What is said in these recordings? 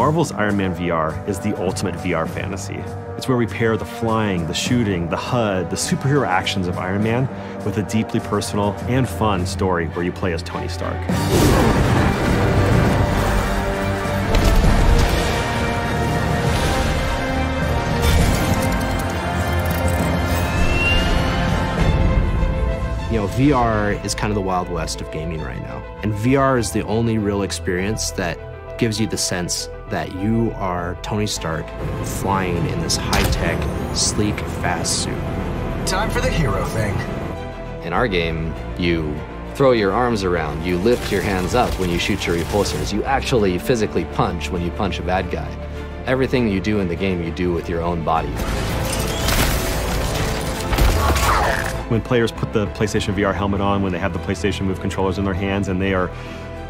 Marvel's Iron Man VR is the ultimate VR fantasy. It's where we pair the flying, the shooting, the HUD, the superhero actions of Iron Man with a deeply personal and fun story where you play as Tony Stark. You know, VR is kind of the Wild West of gaming right now. And VR is the only real experience that gives you the sense that you are Tony Stark flying in this high tech, sleek, fast suit. Time for the hero thing. In our game, you throw your arms around, you lift your hands up when you shoot your repulsors, you actually physically punch when you punch a bad guy. Everything you do in the game, you do with your own body. when players put the PlayStation VR helmet on, when they have the PlayStation Move controllers in their hands, and they are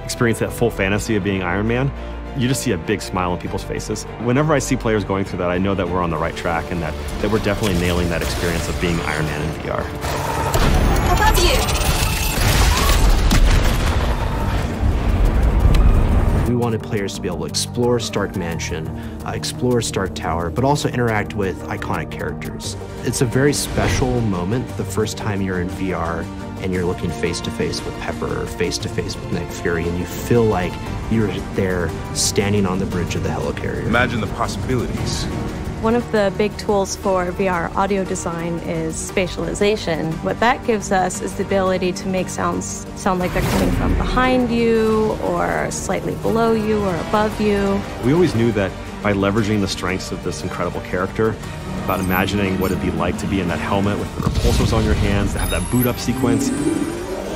experience that full fantasy of being Iron Man, you just see a big smile on people's faces. Whenever I see players going through that, I know that we're on the right track and that, that we're definitely nailing that experience of being Iron Man in VR. Wanted players to be able to explore Stark Mansion, uh, explore Stark Tower, but also interact with iconic characters. It's a very special moment the first time you're in VR and you're looking face to face with Pepper or face to face with Nick Fury, and you feel like you're there standing on the bridge of the helicarrier. Imagine the possibilities. One of the big tools for VR audio design is spatialization. What that gives us is the ability to make sounds sound like they're coming from behind you or slightly below you or above you. We always knew that by leveraging the strengths of this incredible character, about imagining what it'd be like to be in that helmet with the repulsors on your hands, to have that boot up sequence,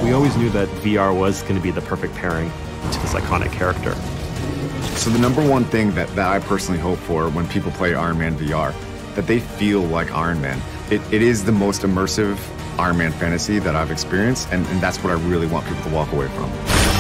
we always knew that VR was going to be the perfect pairing to this iconic character. So the number one thing that, that I personally hope for when people play Iron Man VR, that they feel like Iron Man. It, it is the most immersive Iron Man fantasy that I've experienced, and, and that's what I really want people to walk away from.